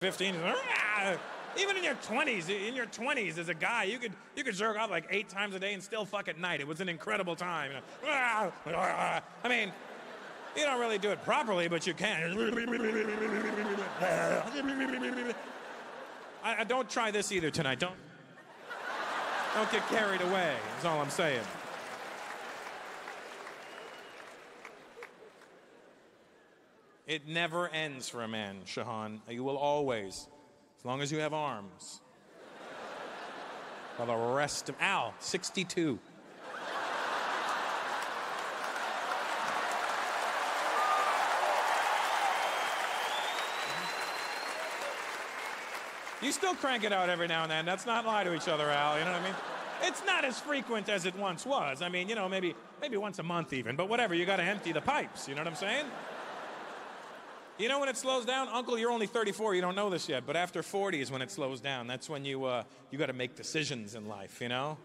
15. Ah! Even in your 20s, in your 20s as a guy, you could you could jerk off like eight times a day and still fuck at night. It was an incredible time. Ah! I mean, you don't really do it properly, but you can. I, I don't try this either tonight. Don't don't get carried away. That's all I'm saying. It never ends for a man, Shahan. You will always, as long as you have arms. For the rest of Al, 62. You still crank it out every now and then. Let's not lie to each other, Al. You know what I mean? It's not as frequent as it once was. I mean, you know, maybe maybe once a month even. But whatever, you got to empty the pipes. You know what I'm saying? You know when it slows down, Uncle? You're only 34. You don't know this yet, but after 40 is when it slows down. That's when you uh, you got to make decisions in life. You know,